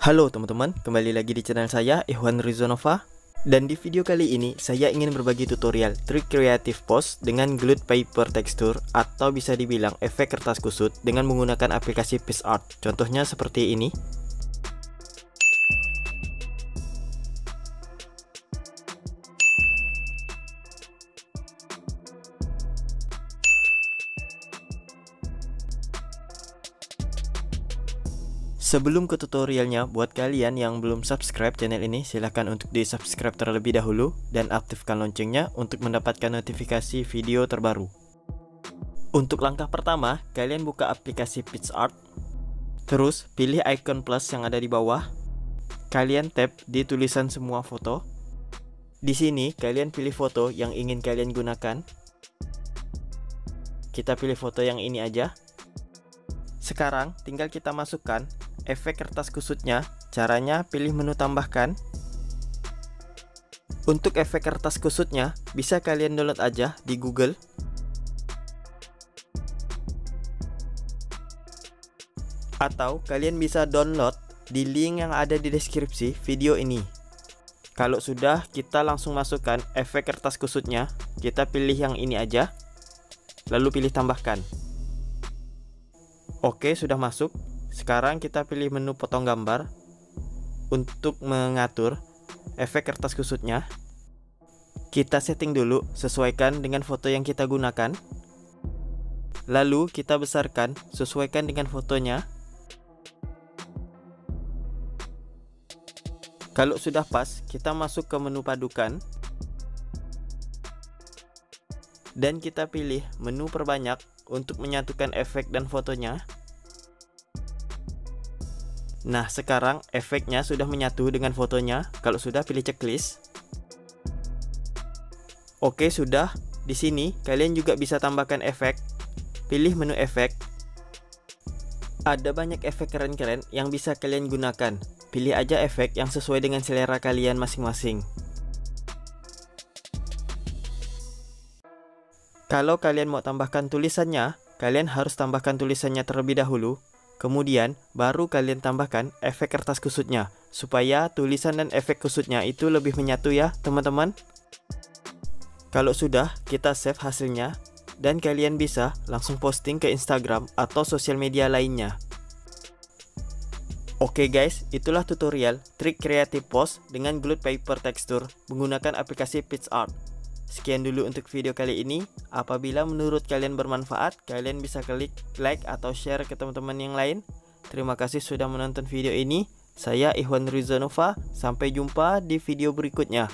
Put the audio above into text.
Halo teman-teman, kembali lagi di channel saya Ikhwan Rizonova Dan di video kali ini saya ingin berbagi tutorial trik kreatif post dengan glued paper texture Atau bisa dibilang efek kertas kusut dengan menggunakan aplikasi PixArt Contohnya seperti ini Sebelum ke tutorialnya, buat kalian yang belum subscribe channel ini, silahkan untuk di subscribe terlebih dahulu dan aktifkan loncengnya untuk mendapatkan notifikasi video terbaru. Untuk langkah pertama, kalian buka aplikasi PixArt, terus pilih icon plus yang ada di bawah, kalian tap di tulisan semua foto. Di sini, kalian pilih foto yang ingin kalian gunakan. Kita pilih foto yang ini aja. Sekarang, tinggal kita masukkan efek kertas kusutnya, caranya pilih menu tambahkan. Untuk efek kertas kusutnya, bisa kalian download aja di Google. Atau kalian bisa download di link yang ada di deskripsi video ini. Kalau sudah, kita langsung masukkan efek kertas kusutnya. Kita pilih yang ini aja. Lalu pilih tambahkan. Oke, sudah masuk. Sekarang kita pilih menu potong gambar untuk mengatur efek kertas kusutnya. Kita setting dulu sesuaikan dengan foto yang kita gunakan. Lalu kita besarkan sesuaikan dengan fotonya. Kalau sudah pas, kita masuk ke menu padukan. Dan kita pilih menu perbanyak untuk menyatukan efek dan fotonya. Nah, sekarang efeknya sudah menyatu dengan fotonya. Kalau sudah, pilih checklist. Oke, sudah. Di sini, kalian juga bisa tambahkan efek. Pilih menu efek. Ada banyak efek keren-keren yang bisa kalian gunakan. Pilih aja efek yang sesuai dengan selera kalian masing-masing. Kalau kalian mau tambahkan tulisannya, kalian harus tambahkan tulisannya terlebih dahulu Kemudian baru kalian tambahkan efek kertas kusutnya supaya tulisan dan efek kusutnya itu lebih menyatu ya teman-teman. Kalau sudah, kita save hasilnya dan kalian bisa langsung posting ke Instagram atau sosial media lainnya. Oke guys, itulah tutorial trik kreatif post dengan glued paper texture menggunakan aplikasi PixArt. Sekian dulu untuk video kali ini. Apabila menurut kalian bermanfaat, kalian bisa klik like atau share ke teman-teman yang lain. Terima kasih sudah menonton video ini. Saya Ikhwan Rizanova. Sampai jumpa di video berikutnya.